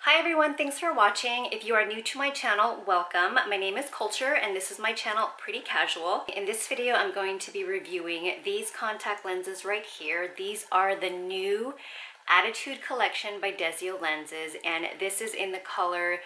Hi everyone, thanks for watching. If you are new to my channel, welcome. My name is Culture and this is my channel Pretty Casual. In this video, I'm going to be reviewing these contact lenses right here. These are the new Attitude Collection by Desio Lenses and this is in the color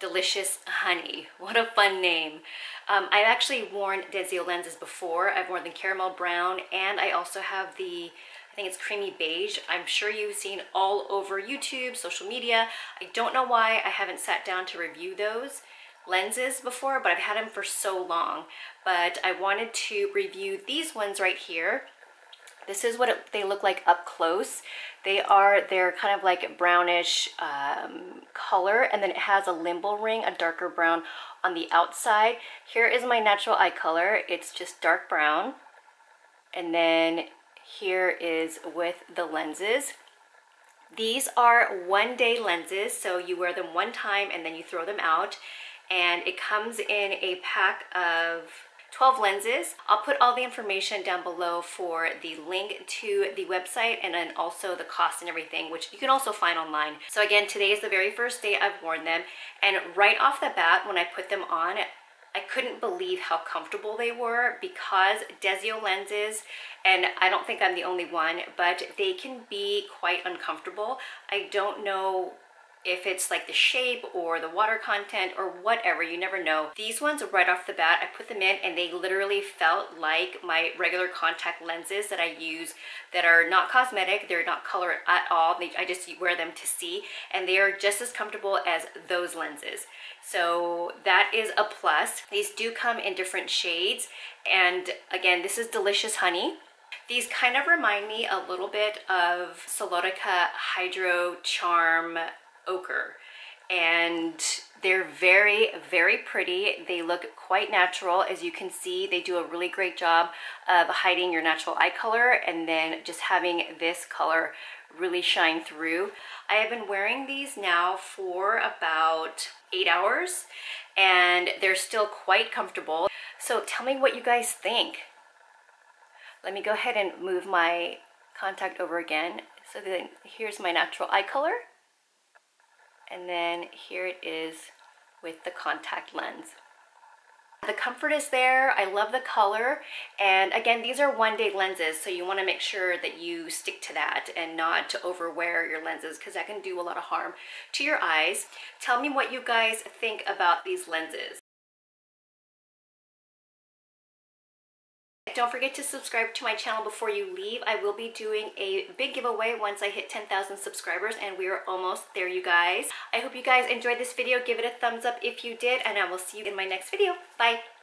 Delicious Honey. What a fun name. Um, I've actually worn Desio lenses before. I've worn the caramel brown and I also have the I think it's creamy beige. I'm sure you've seen all over YouTube, social media. I don't know why I haven't sat down to review those lenses before, but I've had them for so long. But I wanted to review these ones right here. This is what it, they look like up close. They are, they're kind of like brownish um, color and then it has a limbal ring, a darker brown on the outside. Here is my natural eye color. It's just dark brown. And then here is with the lenses. These are one day lenses, so you wear them one time and then you throw them out. And it comes in a pack of 12 lenses. I'll put all the information down below for the link to the website and then also the cost and everything, which you can also find online. So again, today is the very first day I've worn them. And right off the bat, when I put them on, I couldn't believe how comfortable they were because Desio lenses, and I don't think I'm the only one, but they can be quite uncomfortable. I don't know if it's like the shape or the water content or whatever, you never know. These ones right off the bat, I put them in and they literally felt like my regular contact lenses that I use that are not cosmetic, they're not color at all. They, I just wear them to see and they are just as comfortable as those lenses. So that is a plus. These do come in different shades and again, this is Delicious Honey. These kind of remind me a little bit of Solotica Hidrocor ochre. And they're very very pretty. They look quite natural. As you can see they do a really great job of hiding your natural eye color and then just having this color really shine through. I have been wearing these now for about eight hours and they're still quite comfortable. So tell me what you guys think. Let me go ahead and move my contact over again so then here's my natural eye color and then here it is with the contact lens. The comfort is there. I love the color. And again, these are one day lenses, so you wanna make sure that you stick to that and not to overwear your lenses because that can do a lot of harm to your eyes. Tell me what you guys think about these lenses. Don't forget to subscribe to my channel before you leave. I will be doing a big giveaway once I hit 10,000 subscribers and we are almost there, you guys. I hope you guys enjoyed this video. Give it a thumbs up if you did and I will see you in my next video. Bye.